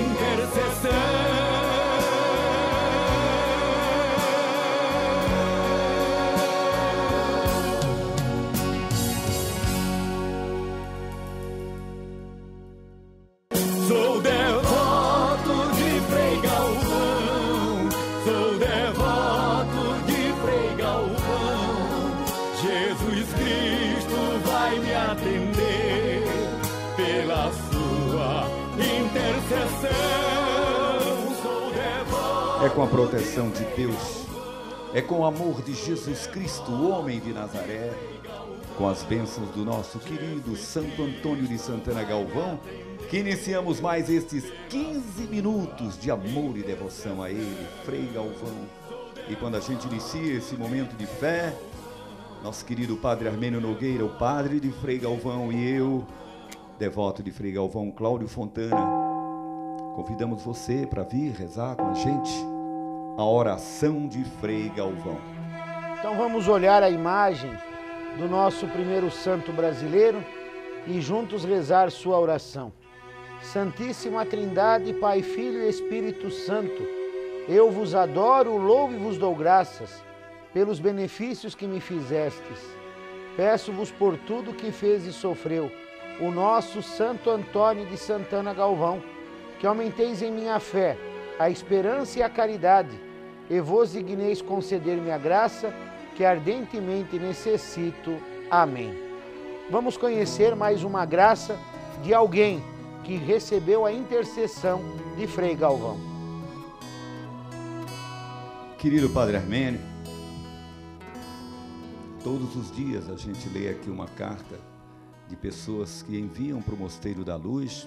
intercessor. É com a proteção de Deus, é com o amor de Jesus Cristo, o homem de Nazaré, com as bênçãos do nosso querido Santo Antônio de Santana Galvão, que iniciamos mais estes 15 minutos de amor e devoção a Ele, Frei Galvão. E quando a gente inicia esse momento de fé, nosso querido Padre Armênio Nogueira, o padre de Frei Galvão, e eu, devoto de Frei Galvão, Cláudio Fontana, Convidamos você para vir rezar com a gente a oração de Frei Galvão. Então vamos olhar a imagem do nosso primeiro santo brasileiro e juntos rezar sua oração. Santíssima Trindade, Pai, Filho e Espírito Santo, eu vos adoro, louvo e vos dou graças pelos benefícios que me fizestes. Peço-vos por tudo que fez e sofreu o nosso Santo Antônio de Santana Galvão que aumenteis em minha fé, a esperança e a caridade, e vos digneis conceder-me a graça que ardentemente necessito. Amém. Vamos conhecer mais uma graça de alguém que recebeu a intercessão de Frei Galvão. Querido Padre Armênio, todos os dias a gente lê aqui uma carta de pessoas que enviam para o Mosteiro da Luz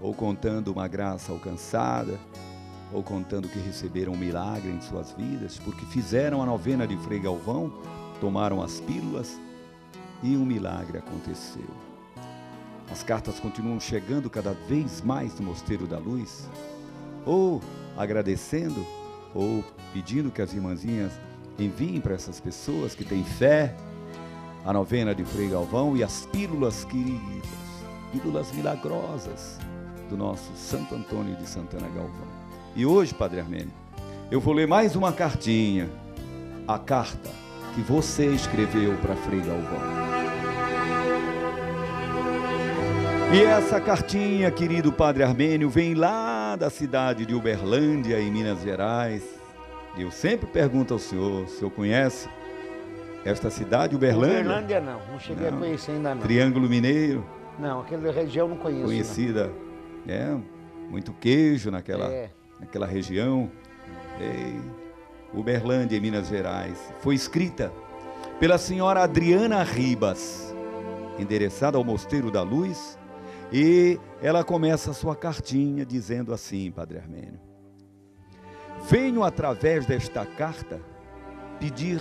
ou contando uma graça alcançada, ou contando que receberam um milagre em suas vidas, porque fizeram a novena de Frei Galvão, tomaram as pílulas e um milagre aconteceu. As cartas continuam chegando cada vez mais no Mosteiro da Luz, ou agradecendo, ou pedindo que as irmãzinhas enviem para essas pessoas que têm fé a novena de Frei Galvão e as pílulas queridas, pílulas milagrosas do nosso Santo Antônio de Santana Galvão. E hoje, Padre Armênio, eu vou ler mais uma cartinha, a carta que você escreveu para Frei Galvão. E essa cartinha, querido Padre Armênio, vem lá da cidade de Uberlândia, em Minas Gerais. E eu sempre pergunto ao senhor, o senhor conhece esta cidade, Uberlândia? Uberlândia não, não cheguei não. a conhecer ainda não. Triângulo Mineiro? Não, aquela região não conheço. Conhecida não né? muito queijo naquela, é. naquela região. Ei, Uberlândia, em Minas Gerais. Foi escrita pela senhora Adriana Ribas, endereçada ao Mosteiro da Luz, e ela começa a sua cartinha dizendo assim, Padre Armênio: Venho através desta carta pedir,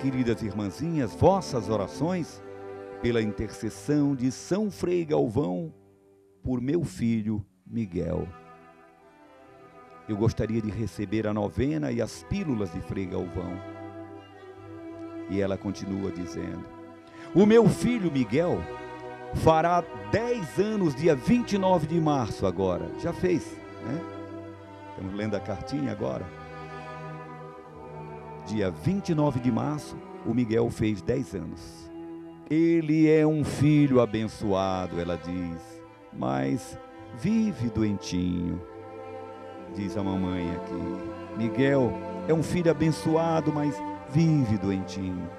queridas irmãzinhas, vossas orações pela intercessão de São Frei Galvão por meu filho Miguel. Eu gostaria de receber a novena e as pílulas de Frei Galvão. E ela continua dizendo: O meu filho Miguel fará 10 anos, dia 29 de março, agora. Já fez, né? Estamos lendo a cartinha agora. Dia 29 de março, o Miguel fez 10 anos. Ele é um filho abençoado, ela diz mas vive doentinho, diz a mamãe aqui. Miguel é um filho abençoado, mas vive doentinho.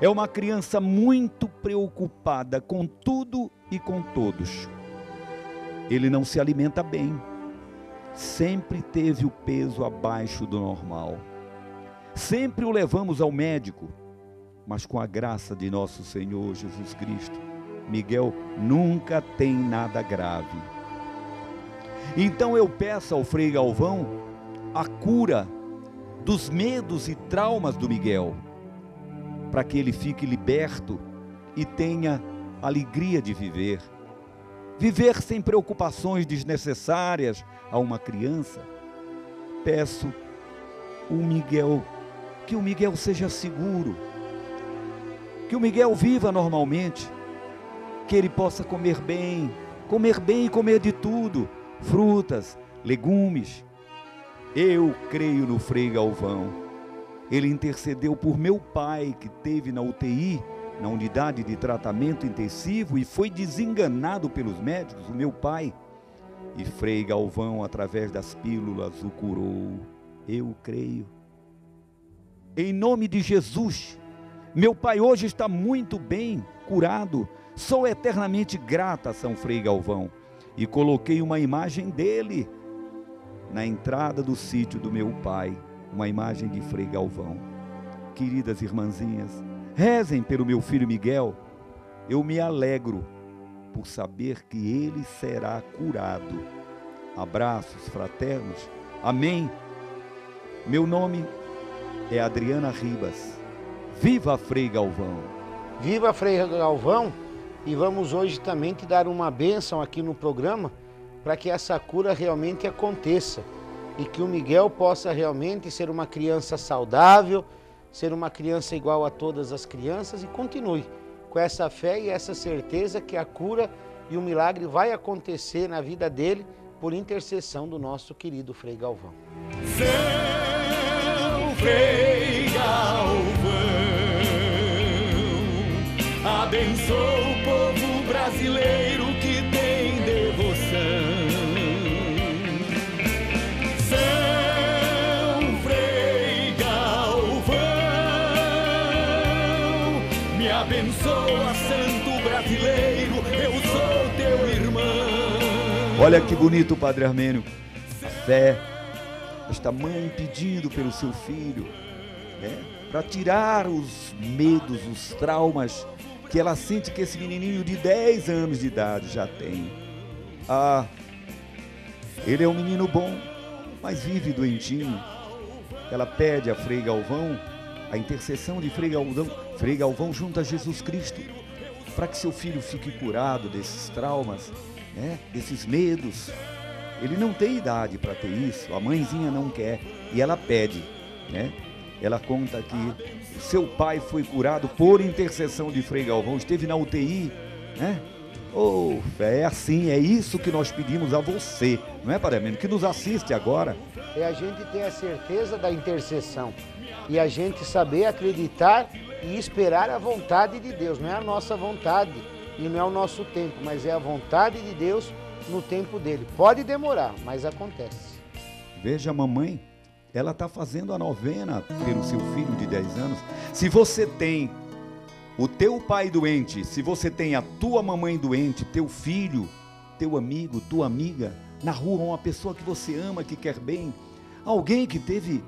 É uma criança muito preocupada com tudo e com todos. Ele não se alimenta bem. Sempre teve o peso abaixo do normal. Sempre o levamos ao médico, mas com a graça de nosso Senhor Jesus Cristo, Miguel nunca tem nada grave. Então eu peço ao Frei Galvão a cura dos medos e traumas do Miguel, para que ele fique liberto e tenha alegria de viver. Viver sem preocupações desnecessárias a uma criança. Peço o Miguel, que o Miguel seja seguro, que o Miguel viva normalmente, que ele possa comer bem, comer bem e comer de tudo, frutas, legumes. Eu creio no Frei Galvão. Ele intercedeu por meu pai que teve na UTI, na unidade de tratamento intensivo e foi desenganado pelos médicos, o meu pai. E Frei Galvão, através das pílulas, o curou. Eu creio. Em nome de Jesus, meu pai hoje está muito bem, curado, Sou eternamente grata a São Frei Galvão e coloquei uma imagem dele na entrada do sítio do meu pai, uma imagem de Frei Galvão. Queridas irmãzinhas, rezem pelo meu filho Miguel. Eu me alegro por saber que ele será curado. Abraços fraternos. Amém. Meu nome é Adriana Ribas. Viva Frei Galvão! Viva Frei Galvão! E vamos hoje também te dar uma bênção aqui no programa para que essa cura realmente aconteça e que o Miguel possa realmente ser uma criança saudável, ser uma criança igual a todas as crianças e continue com essa fé e essa certeza que a cura e o milagre vai acontecer na vida dele por intercessão do nosso querido Frei Galvão. São Frei abençoa o povo brasileiro que tem devoção. São Frei Galvão, me abençoa, santo brasileiro, eu sou teu irmão. Olha que bonito, Padre Armênio. A fé, esta mãe pedindo pelo seu filho, né? para tirar os medos, os traumas que ela sente que esse menininho de 10 anos de idade já tem. Ah, ele é um menino bom, mas vive doentinho. Ela pede a Frei Galvão, a intercessão de Frei Galvão, Frei Galvão junto a Jesus Cristo, para que seu filho fique curado desses traumas, né? desses medos. Ele não tem idade para ter isso, a mãezinha não quer e ela pede, né? Ela conta que seu pai foi curado por intercessão de Frei Galvão, esteve na UTI, né? Oh, é assim, é isso que nós pedimos a você, não é, Padre Ameno? Que nos assiste agora. É a gente ter a certeza da intercessão e a gente saber acreditar e esperar a vontade de Deus. Não é a nossa vontade e não é o nosso tempo, mas é a vontade de Deus no tempo dele. Pode demorar, mas acontece. Veja, mamãe, ela está fazendo a novena pelo seu filho de 10 anos. Se você tem o teu pai doente, se você tem a tua mamãe doente, teu filho, teu amigo, tua amiga, na rua, uma pessoa que você ama, que quer bem, alguém que teve,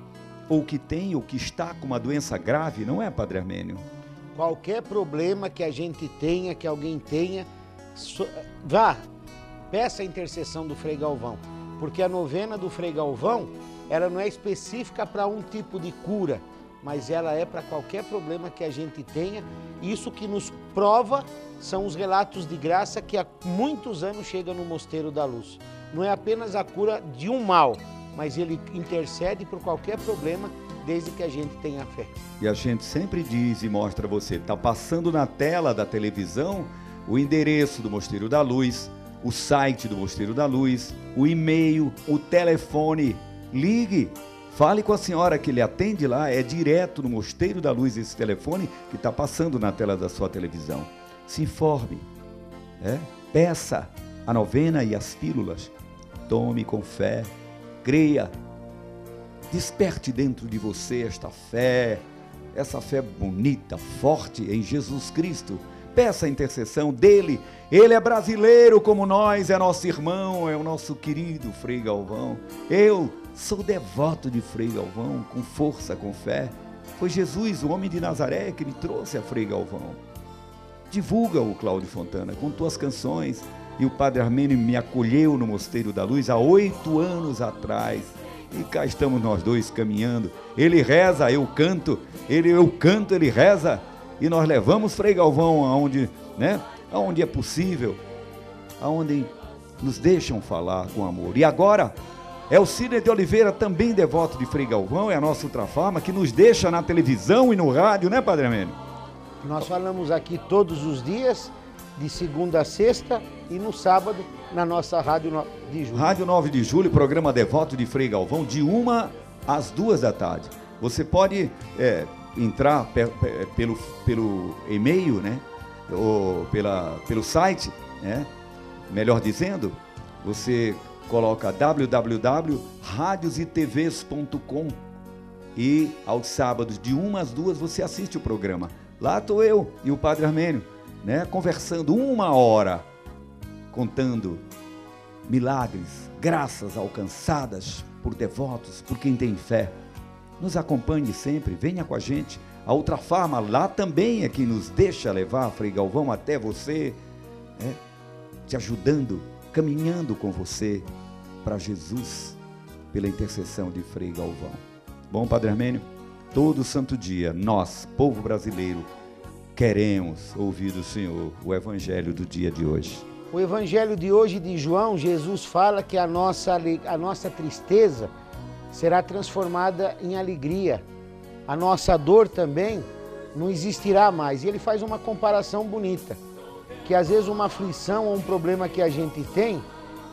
ou que tem, ou que está com uma doença grave, não é, Padre Armênio? Qualquer problema que a gente tenha, que alguém tenha, so- vá, peça a intercessão do Frei Galvão, porque a novena do Frei Galvão, ela não é específica para um tipo de cura, mas ela é para qualquer problema que a gente tenha. Isso que nos prova são os relatos de graça que há muitos anos chegam no Mosteiro da Luz. Não é apenas a cura de um mal, mas ele intercede por qualquer problema desde que a gente tenha fé. E a gente sempre diz e mostra você, está passando na tela da televisão o endereço do Mosteiro da Luz, o site do Mosteiro da Luz, o e-mail, o telefone. Ligue, fale com a senhora que ele atende lá, é direto no Mosteiro da Luz esse telefone que está passando na tela da sua televisão. Se informe, é? peça a novena e as pílulas. Tome com fé, creia, Desperte dentro de você esta fé, essa fé bonita, forte em Jesus Cristo. Peça a intercessão dele. Ele é brasileiro como nós, é nosso irmão, é o nosso querido Frei Galvão. Eu sou devoto de Frei Galvão, com força, com fé. Foi Jesus, o homem de Nazaré, que me trouxe a Frei Galvão. Divulga o Cláudio Fontana com tuas canções. E o Padre Armênio me acolheu no Mosteiro da Luz há oito anos atrás. E cá estamos nós dois caminhando. Ele reza, eu canto. Ele eu canto, ele reza. E nós levamos Frei Galvão aonde, né? Aonde é possível, aonde nos deixam falar com amor. E agora é o Cine de Oliveira, também devoto de Frei Galvão, é a nossa Ultrafarma, que nos deixa na televisão e no rádio, né, Padre Amênio? Nós falamos aqui todos os dias, de segunda a sexta e no sábado na nossa Rádio No- de Julho. Rádio 9 de Julho, programa Devoto de Frei Galvão, de uma às duas da tarde. Você pode é, entrar pe- pe- pelo, pelo e-mail, né? Ou pela, pelo site, né? Melhor dizendo, você coloca www.radiositvs.com e aos sábados, de uma às duas, você assiste o programa. Lá estou eu e o Padre Armênio, né? Conversando uma hora, contando milagres, graças alcançadas por devotos, por quem tem fé. Nos acompanhe sempre, venha com a gente. A Ultra Farma lá também é que nos deixa levar, Frei Galvão, até você, é, te ajudando, caminhando com você para Jesus, pela intercessão de Frei Galvão. Bom, Padre Armênio, todo santo dia, nós, povo brasileiro, queremos ouvir do Senhor o Evangelho do dia de hoje. O Evangelho de hoje de João, Jesus fala que a nossa, a nossa tristeza será transformada em alegria. A nossa dor também não existirá mais. E ele faz uma comparação bonita, que às vezes uma aflição ou um problema que a gente tem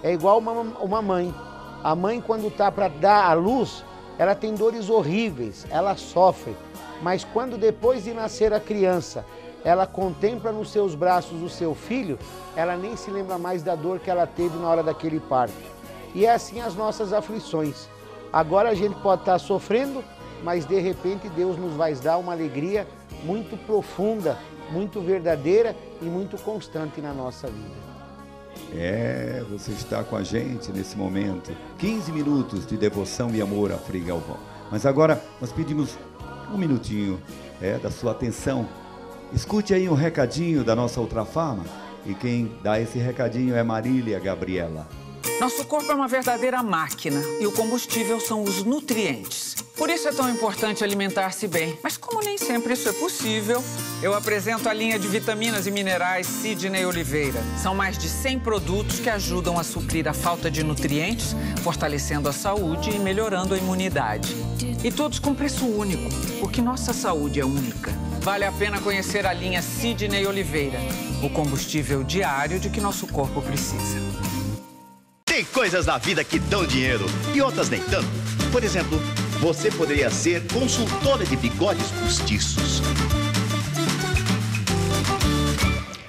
é igual uma, uma mãe. A mãe, quando está para dar a luz, ela tem dores horríveis, ela sofre. Mas quando depois de nascer a criança, ela contempla nos seus braços o seu filho, ela nem se lembra mais da dor que ela teve na hora daquele parto. E é assim as nossas aflições. Agora a gente pode estar sofrendo, mas de repente Deus nos vai dar uma alegria muito profunda, muito verdadeira e muito constante na nossa vida. É, você está com a gente nesse momento. 15 minutos de devoção e amor a Frei Galvão. Mas agora nós pedimos um minutinho é, da sua atenção. Escute aí um recadinho da nossa Ultrafarma. E quem dá esse recadinho é Marília Gabriela. Nosso corpo é uma verdadeira máquina e o combustível são os nutrientes. Por isso é tão importante alimentar-se bem. Mas como nem sempre isso é possível, eu apresento a linha de vitaminas e minerais Sidney Oliveira. São mais de 100 produtos que ajudam a suprir a falta de nutrientes, fortalecendo a saúde e melhorando a imunidade. E todos com preço único, porque nossa saúde é única. Vale a pena conhecer a linha Sidney Oliveira, o combustível diário de que nosso corpo precisa. Tem coisas na vida que dão dinheiro e outras nem tanto. Por exemplo, você poderia ser consultora de bigodes postiços.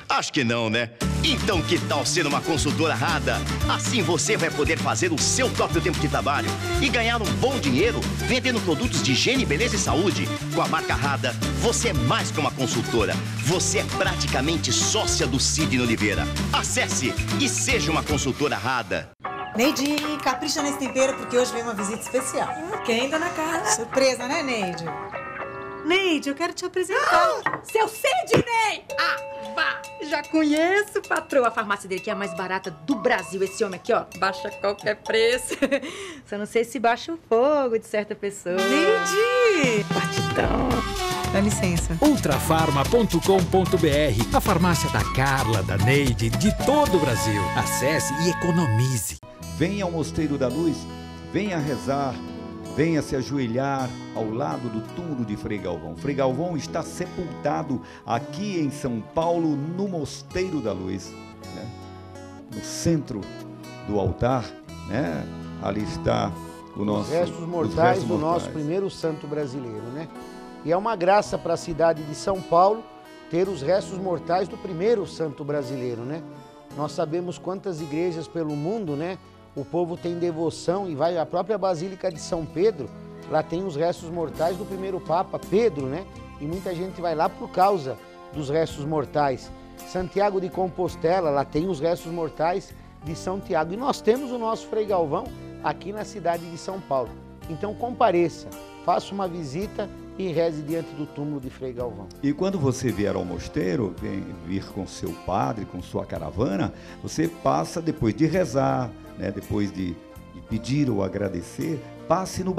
Acho que não, né? Então que tal ser uma consultora Rada? Assim você vai poder fazer o seu próprio tempo de trabalho e ganhar um bom dinheiro vendendo produtos de higiene, beleza e saúde. Com a marca Rada, você é mais que uma consultora. Você é praticamente sócia do Sidney Oliveira. Acesse e seja uma consultora Rada. Neide, capricha nesse tempero porque hoje vem uma visita especial. Quem, dona Carla? Surpresa, né, Neide? Neide, eu quero te apresentar. Ah, seu Sidney! Ah, vá! Já conheço, patroa. A farmácia dele que é a mais barata do Brasil. Esse homem aqui, ó, baixa qualquer preço. Só não sei se baixa o fogo de certa pessoa. Neide! Partidão. Dá licença. Ultrafarma.com.br A farmácia da Carla, da Neide, de todo o Brasil. Acesse e economize. Venha ao Mosteiro da Luz, venha rezar, venha se ajoelhar ao lado do túmulo de Frei Galvão. Frei Galvão está sepultado aqui em São Paulo, no Mosteiro da Luz, né? no centro do altar, né? ali está o nosso. Os restos mortais restos do mortais. nosso primeiro santo brasileiro, né? E é uma graça para a cidade de São Paulo ter os restos mortais do primeiro santo brasileiro, né? Nós sabemos quantas igrejas pelo mundo, né? O povo tem devoção e vai à própria Basílica de São Pedro, lá tem os restos mortais do primeiro Papa, Pedro, né? E muita gente vai lá por causa dos restos mortais. Santiago de Compostela, lá tem os restos mortais de São Tiago. E nós temos o nosso Frei Galvão aqui na cidade de São Paulo. Então compareça, faça uma visita e reze diante do túmulo de Frei Galvão. E quando você vier ao mosteiro, vem vir com seu padre, com sua caravana, você passa depois de rezar, né, depois de, de pedir ou agradecer, passe no